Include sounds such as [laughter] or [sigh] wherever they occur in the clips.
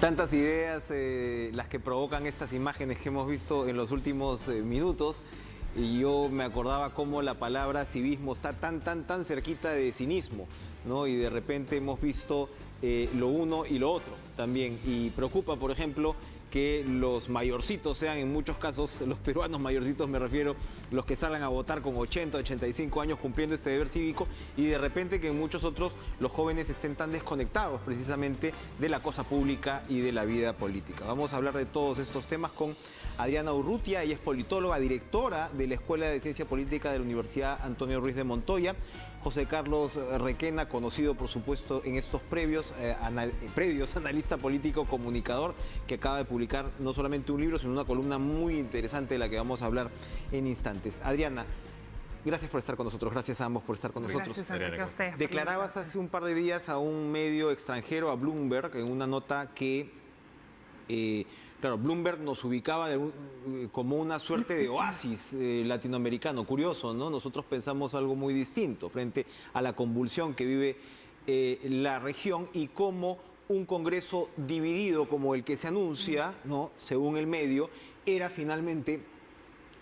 Tantas ideas eh, las que provocan estas imágenes que hemos visto en los últimos eh, minutos y yo me acordaba cómo la palabra civismo está tan, tan, tan cerquita de cinismo, ¿no? Y de repente hemos visto eh, lo uno y lo otro también. Y preocupa, por ejemplo, que los mayorcitos sean en muchos casos, [laughs] los peruanos mayorcitos me refiero, los que salgan a votar con 80, 85 años cumpliendo este deber cívico y de repente que en muchos otros los jóvenes estén tan desconectados precisamente de la cosa pública y de la vida política. Vamos a hablar de todos estos temas con Adriana Urrutia, ella es politóloga, directora de la Escuela de Ciencia Política de la Universidad Antonio Ruiz de Montoya. José Carlos Requena, conocido por supuesto en estos previos, eh, previos [laughs] analista político comunicador, que acaba de publicar no solamente un libro, sino una columna muy interesante de la que vamos a hablar en instantes. Adriana, Gracias por estar con nosotros, gracias a ambos por estar con nosotros. Gracias a Declarabas hace un par de días a un medio extranjero, a Bloomberg, en una nota que eh, Claro, Bloomberg nos ubicaba eh, como una suerte de oasis eh, latinoamericano. Curioso, ¿no? Nosotros pensamos algo muy distinto frente a la convulsión que vive eh, la región y cómo un Congreso dividido como el que se anuncia, ¿no? según el medio, era finalmente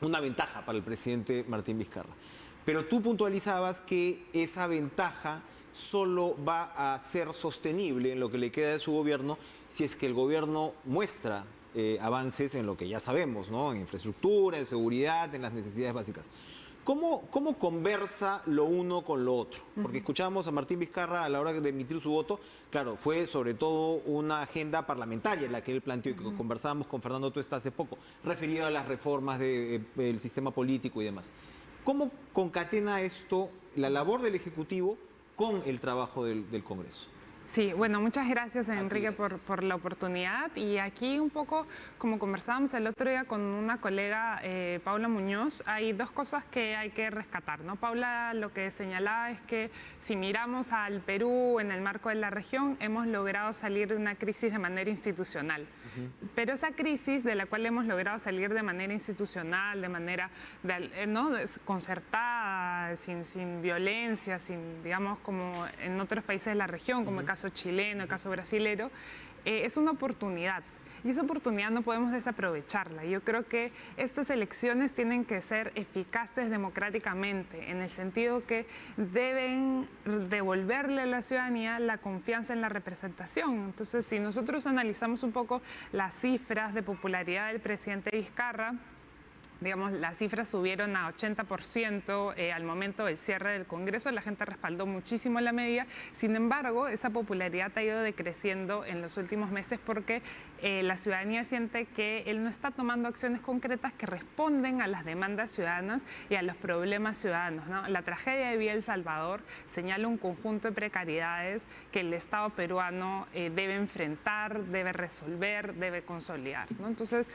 una ventaja para el presidente Martín Vizcarra. Pero tú puntualizabas que esa ventaja solo va a ser sostenible en lo que le queda de su gobierno si es que el gobierno muestra eh, avances en lo que ya sabemos, ¿no? En infraestructura, en seguridad, en las necesidades básicas. ¿Cómo, ¿Cómo, conversa lo uno con lo otro? Porque escuchábamos a Martín Vizcarra a la hora de emitir su voto, claro, fue sobre todo una agenda parlamentaria la que él planteó y que conversábamos con Fernando Tuesta hace poco, referido a las reformas del eh, sistema político y demás. ¿Cómo concatena esto la labor del Ejecutivo con el trabajo del Congreso? Sí, bueno, muchas gracias Enrique por, por, la oportunidad. Y aquí un poco, como conversábamos el otro día con una colega, eh, Paula Muñoz, hay dos cosas que hay que rescatar, ¿no? Paula lo que señalaba es que si miramos al Perú en el marco de la región, hemos logrado salir de una crisis de manera institucional, pero esa crisis de la cual hemos logrado salir de manera institucional, de manera eh, ¿no? concertada, sin, sin violencia, sin, digamos, como en otros países de la región, como el caso chileno, caso brasilero, eh, es una oportunidad. Y esa oportunidad no podemos desaprovecharla. Yo creo que estas elecciones tienen que ser eficaces democráticamente, en el sentido que deben devolverle a la ciudadanía la confianza en la representación. Entonces, si nosotros analizamos un poco las cifras de popularidad del presidente Vizcarra, digamos, las cifras subieron a 80% eh, al momento del cierre del Congreso, la gente respaldó muchísimo la medida, sin embargo, esa popularidad ha ido decreciendo en los últimos meses porque eh, la ciudadanía siente que él no está tomando acciones concretas que responden a las demandas ciudadanas y a los problemas ciudadanos. La tragedia de Vía El Salvador señala un conjunto de precariedades que el Estado peruano eh, debe enfrentar, debe resolver, debe consolidar. Entonces,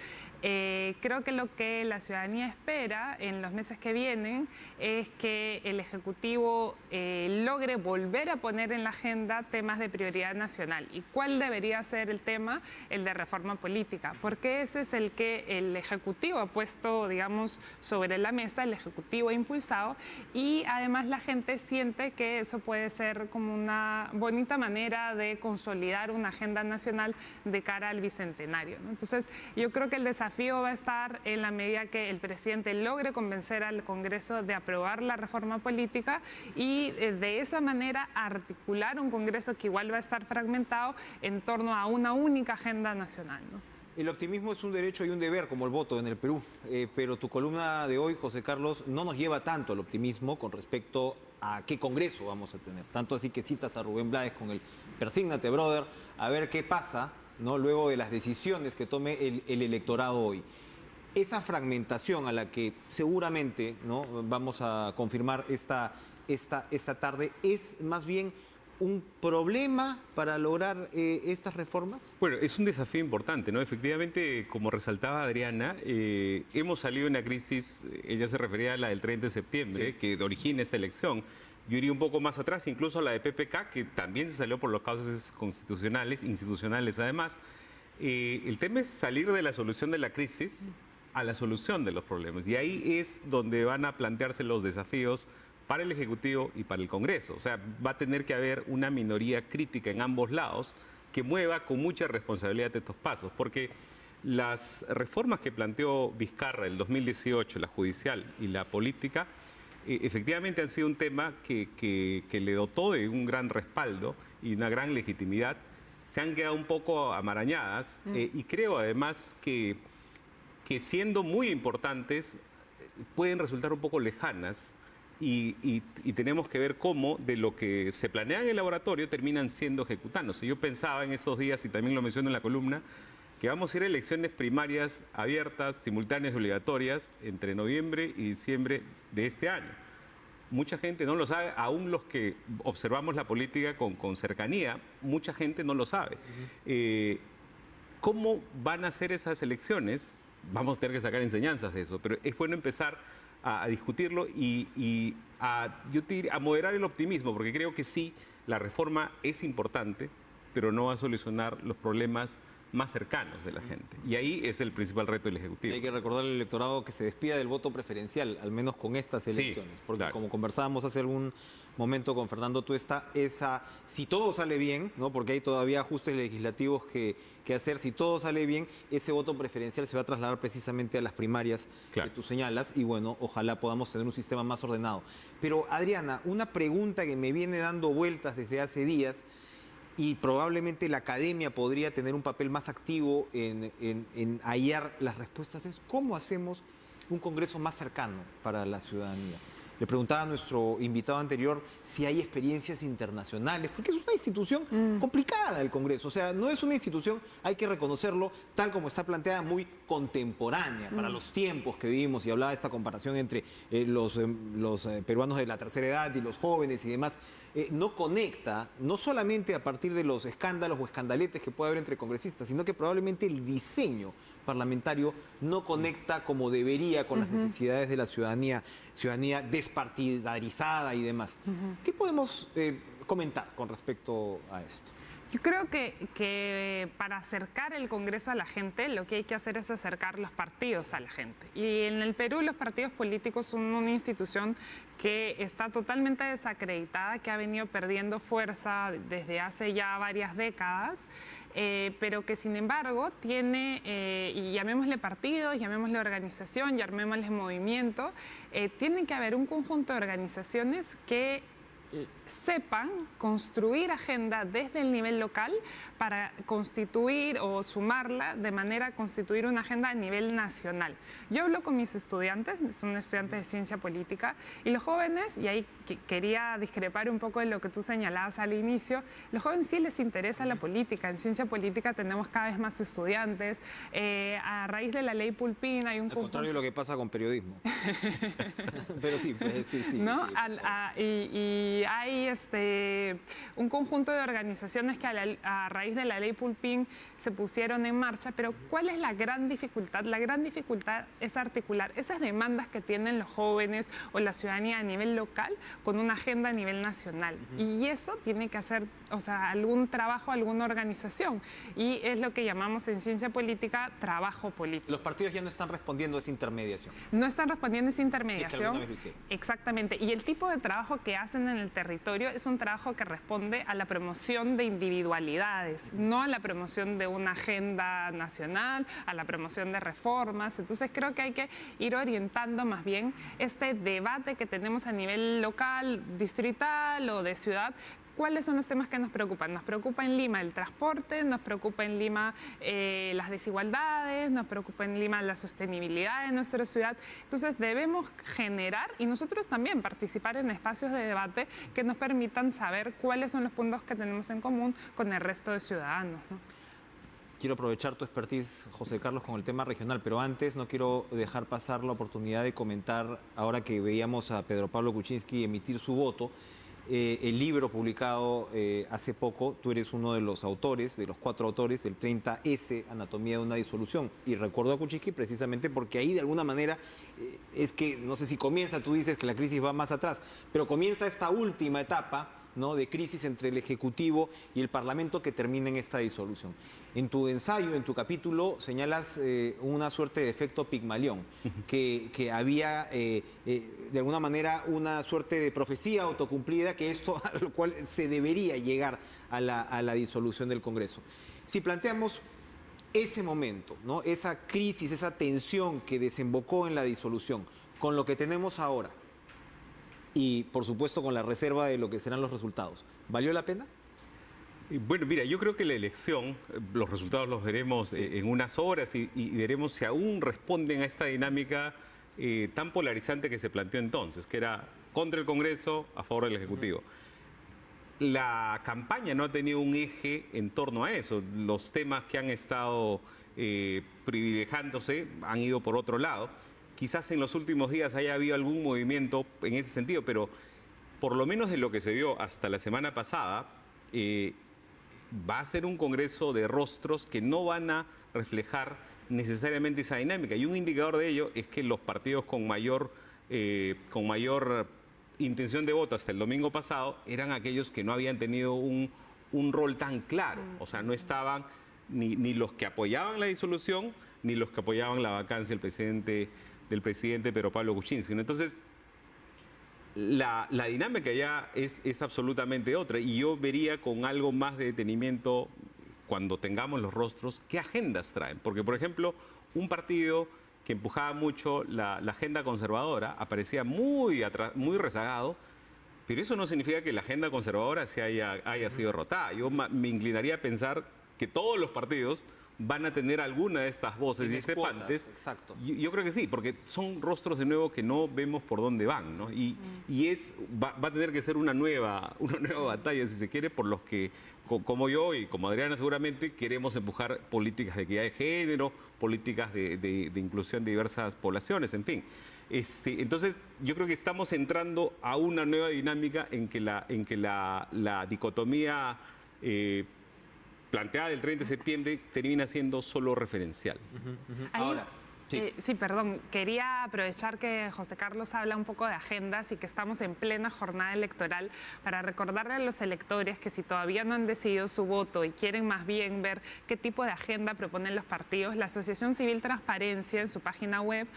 creo que lo que la ciudadanía espera en los meses que vienen es que el Ejecutivo eh, logre volver a poner en la agenda temas de prioridad nacional. ¿Y cuál debería ser el tema? El reforma política, porque ese es el que el Ejecutivo ha puesto, digamos, sobre la mesa, el Ejecutivo ha impulsado y además la gente siente que eso puede ser como una bonita manera de consolidar una agenda nacional de cara al bicentenario. Entonces, yo creo que el desafío va a estar en la medida que el presidente logre convencer al Congreso de aprobar la reforma política y eh, de esa manera articular un Congreso que igual va a estar fragmentado en torno a una única agenda nacional. El optimismo es un derecho y un deber, como el voto en el Perú, eh, pero tu columna de hoy, José Carlos, no nos lleva tanto al optimismo con respecto a qué Congreso vamos a tener. Tanto así que citas a Rubén Blades con el Persígnate, brother, a ver qué pasa ¿no? luego de las decisiones que tome el electorado hoy esa fragmentación a la que seguramente ¿no? vamos a confirmar esta, esta, esta tarde es más bien un problema para lograr eh, estas reformas? Bueno, es un desafío importante, ¿no? Efectivamente, como resaltaba Adriana, eh, hemos salido de una crisis, ella se refería a la del 30 de septiembre, que origina esta elección. Yo iría un poco más atrás, incluso a la de PPK, que también se salió por los causas constitucionales, institucionales además. Eh, el tema es salir de la solución de la crisis a la solución de los problemas. Y ahí es donde van a plantearse los desafíos para el Ejecutivo y para el Congreso. O sea, va a tener que haber una minoría crítica en ambos lados que mueva con mucha responsabilidad estos pasos, porque las reformas que planteó Vizcarra el 2018, la judicial y la política, eh, efectivamente han sido un tema que, le dotó de un gran respaldo y una gran legitimidad. Se han quedado un poco amarañadas mm. eh, y creo además que, que siendo muy importantes pueden resultar un poco lejanas y, tenemos que ver cómo de lo que se planea en el laboratorio terminan siendo ejecutados. Yo pensaba en esos días, y también lo menciono en la columna, que vamos a ir a elecciones primarias abiertas, simultáneas y obligatorias entre noviembre y diciembre de este año. Mucha gente no lo sabe, aún los que observamos la política con, cercanía, mucha gente no lo sabe. Eh, ¿Cómo van a ser esas elecciones? Vamos a tener que sacar enseñanzas de eso, pero es bueno empezar a, discutirlo y, a, a moderar el optimismo, porque creo que sí, la reforma es importante, pero no va a solucionar los problemas más cercanos de la gente. Y ahí es el principal reto del Ejecutivo. Hay que recordar al electorado que se despida del voto preferencial, al menos con estas elecciones. porque como conversábamos hace algún momento con Fernando Tuesta, esa, si todo sale bien, ¿no? porque hay todavía ajustes legislativos que, que hacer, si todo sale bien, ese voto preferencial se va a trasladar precisamente a las primarias que tú señalas y bueno, ojalá podamos tener un sistema más ordenado. Pero Adriana, una pregunta que me viene dando vueltas desde hace días y probablemente la academia podría tener un papel más activo en, hallar las respuestas es cómo hacemos un Congreso más cercano para la ciudadanía. Le preguntaba a nuestro invitado anterior si hay experiencias internacionales, porque es una institución mm. complicada el Congreso, o sea, no es una institución, hay que reconocerlo, tal como está planteada, muy contemporánea para mm. los tiempos que vivimos, y hablaba de esta comparación entre eh, los, eh, los eh, peruanos de la tercera edad y los jóvenes y demás, no conecta, no solamente a partir de los escándalos o escandaletes que puede haber entre congresistas, sino que probablemente el diseño parlamentario no conecta como debería con las necesidades de la ciudadanía, ciudadanía despartidarizada y demás. ¿Qué podemos eh, comentar con respecto a esto? Yo creo que, para acercar el Congreso a la gente, lo que hay que hacer es acercar los partidos a la gente. Y en el Perú los partidos políticos son una institución que está totalmente desacreditada, que ha venido perdiendo fuerza desde hace ya varias décadas. Eh, pero que sin embargo tiene, eh, y llamémosle partidos, llamémosle organización, llamémosle movimiento, eh, tiene que haber un conjunto de organizaciones que sepan construir agenda desde el nivel local para constituir o sumarla de manera a constituir una agenda a nivel nacional. Yo hablo con mis estudiantes, son estudiantes de ciencia política, y los jóvenes, y ahí quería discrepar un poco de lo que tú señalabas al inicio, los jóvenes sí les interesa la política, en ciencia política tenemos cada vez más estudiantes, eh, a raíz de la ley Pulpín hay un... Al contrario de lo que pasa con periodismo. [laughs] Pero sí, pues, sí, sí. ¿No? y, hay este, un conjunto de organizaciones que a, raíz de la ley Pulpín se pusieron en marcha, pero ¿cuál es la gran dificultad? La gran dificultad es articular esas demandas que tienen los jóvenes o la ciudadanía a nivel local con una agenda a nivel nacional. Y eso tiene que hacer, o sea, algún trabajo, alguna organización. Y es lo que llamamos en ciencia política trabajo político. Los partidos ya no están respondiendo a esa intermediación. No están respondiendo a esa intermediación. Exactamente. Y el tipo de trabajo que hacen en el territorio es un trabajo que responde a la promoción de individualidades, no a la promoción de una agenda nacional, a la promoción de reformas. Entonces creo que hay que ir orientando más bien este debate que tenemos a nivel local, distrital o de ciudad ¿Cuáles son los temas que nos preocupan? Nos preocupa en Lima el transporte, nos preocupa en Lima eh, las desigualdades, nos preocupa en Lima la sostenibilidad de nuestra ciudad. Entonces debemos generar y nosotros también participar en espacios de debate que nos permitan saber cuáles son los puntos que tenemos en común con el resto de ciudadanos. Quiero aprovechar tu expertise, José Carlos, con el tema regional, pero antes no quiero dejar pasar la oportunidad de comentar, ahora que veíamos a Pedro Pablo Kuczynski emitir su voto, eh, el libro publicado eh, hace poco, tú eres uno de los autores, de los cuatro autores del 30S, Anatomía de una disolución. Y recuerdo a Kuczynski precisamente porque ahí de alguna manera eh, es que, no sé si comienza, tú dices que la crisis va más atrás, pero comienza esta última etapa ¿no? de crisis entre el Ejecutivo y el Parlamento que termina en esta disolución. En tu ensayo, en tu capítulo, señalas eh, una suerte de efecto Pigmalión, que, que había eh, eh, de alguna manera una suerte de profecía autocumplida, que esto [laughs] a lo cual se debería llegar a la, a la disolución del Congreso. Si planteamos ese momento, ¿no? esa crisis, esa tensión que desembocó en la disolución, con lo que tenemos ahora, y por supuesto con la reserva de lo que serán los resultados, ¿valió la pena? Bueno, mira, yo creo que la elección, eh, los resultados los veremos eh, en unas horas y, veremos si aún responden a esta dinámica eh, tan polarizante que se planteó entonces, que era contra el Congreso, a favor del Ejecutivo. La campaña no ha tenido un eje en torno a eso. Los temas que han estado privilegiándose han ido por otro lado. Quizás en los últimos días haya habido algún movimiento en ese sentido, pero por lo menos de lo que se vio hasta la semana pasada, va a ser un congreso de rostros que no van a reflejar necesariamente esa dinámica. Y un indicador de ello es que los partidos con mayor, eh, con mayor intención de voto hasta el domingo pasado eran aquellos que no habían tenido un, rol tan claro. O sea, no estaban ni, ni, los que apoyaban la disolución, ni los que apoyaban la vacancia del presidente, del presidente Pedro Pablo Kuczynski. Entonces, la, dinámica ya es, es, absolutamente otra y yo vería con algo más de detenimiento cuando tengamos los rostros qué agendas traen. Porque, por ejemplo, un partido que empujaba mucho la, agenda conservadora aparecía muy, muy rezagado, pero eso no significa que la agenda conservadora se haya, haya sido derrotada. Yo me inclinaría a pensar que todos los partidos van a tener alguna de estas voces discrepantes. exacto. Yo, yo, creo que sí, porque son rostros de nuevo que no vemos por dónde van, ¿no? Y, mm. y es, va, a tener que ser una nueva, [laughs] una nueva batalla, si se quiere, por los que, como yo y como Adriana seguramente, queremos empujar políticas de equidad de género, políticas de, de, inclusión de diversas poblaciones, en fin. Este, entonces, yo creo que estamos entrando a una nueva dinámica en que la, en que la, la dicotomía eh, planteada el 30 de septiembre termina siendo solo referencial. Ahora, eh, sí. perdón. Quería aprovechar que José Carlos habla un poco de agendas y que estamos en plena jornada electoral para recordarle a los electores que si todavía no han decidido su voto y quieren más bien ver qué tipo de agenda proponen los partidos, la Asociación Civil Transparencia en su página web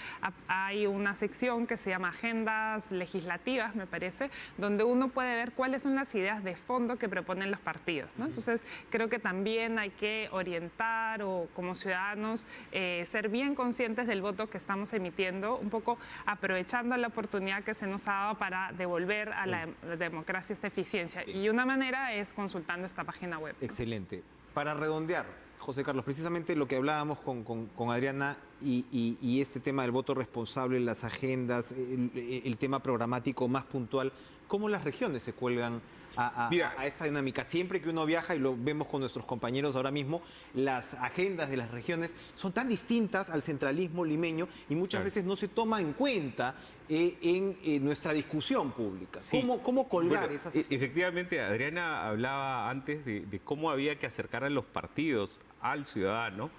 hay una sección que se llama Agendas Legislativas, me parece, donde uno puede ver cuáles son las ideas de fondo que proponen los partidos. Entonces, creo que también hay que orientar o como ciudadanos eh, ser bien conscientes del voto que estamos emitiendo, un poco aprovechando la oportunidad que se nos ha dado para devolver a la democracia esta eficiencia. Y una manera es consultando esta página web. Excelente. Para redondear, José Carlos, precisamente lo que hablábamos con, Adriana y, este tema del voto responsable, las agendas, el tema programático más puntual, ¿cómo las regiones se cuelgan a, esta dinámica. Siempre que uno viaja, y lo vemos con nuestros compañeros ahora mismo, las agendas de las regiones son tan distintas al centralismo limeño y muchas veces no se toma en cuenta eh, en eh, nuestra discusión pública. ¿Cómo, colgar esas e, Efectivamente, Adriana hablaba antes de, cómo había que acercar a los partidos al ciudadano.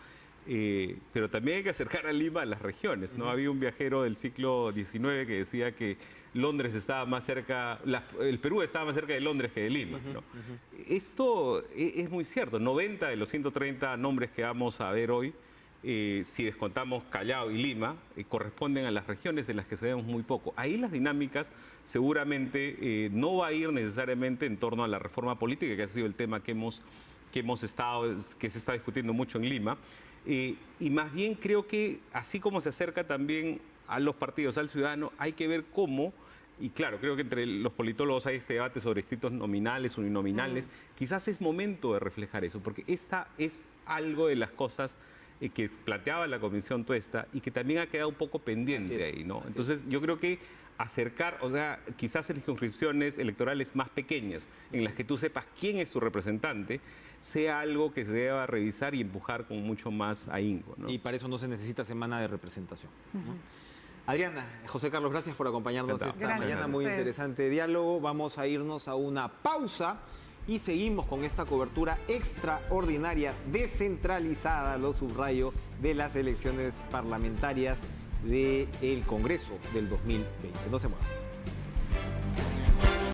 Eh, pero también hay que acercar a Lima a las regiones. ¿no? Había un viajero del siglo XIX que decía que Londres estaba más cerca, el Perú estaba más cerca de Londres que de Lima. Esto e, es, muy cierto. 90 de los 130 nombres que vamos a ver hoy, eh, si descontamos Callao y Lima, eh, corresponden a las regiones en las que sabemos muy poco. Ahí las dinámicas seguramente no va a ir necesariamente en torno a la reforma política, que ha sido el tema que hemos, que hemos estado, que se está discutiendo mucho en Lima. y más bien creo que así como se acerca también a los partidos, al ciudadano, hay que ver cómo y claro, creo que entre los politólogos hay este debate sobre distritos nominales, uninominales. Mm. Quizás es momento de reflejar eso, porque esta es algo de las cosas eh, que planteaba la Comisión Tuesta y que también ha quedado un poco pendiente ahí, ¿no? Entonces, yo creo que acercar, o sea, quizás en circunscripciones electorales más pequeñas, en las que tú sepas quién es tu representante, sea algo que se deba revisar y empujar con mucho más ahínco. ¿no? Y para eso no se necesita semana de representación. Adriana, José Carlos, gracias por acompañarnos esta mañana. Muy interesante diálogo. Vamos a irnos a una pausa y seguimos con esta cobertura extraordinaria, descentralizada, lo subrayo, de las elecciones parlamentarias del Congreso del 2020. No se muevan.